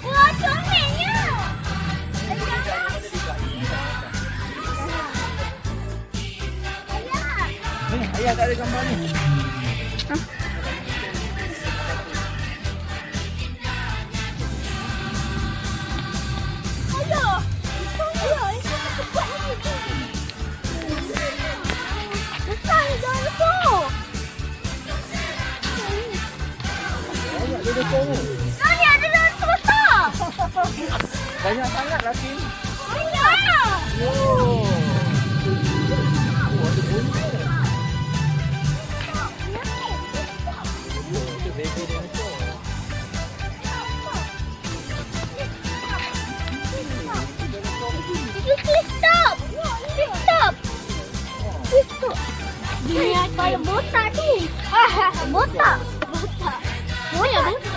我求美妞！哎呀！哎呀，再来个啊？Kong. ada dalam Banyak sangat lah sini Banyak. Oh. Oh, ada botak Botak. Botak. Botak. Botak.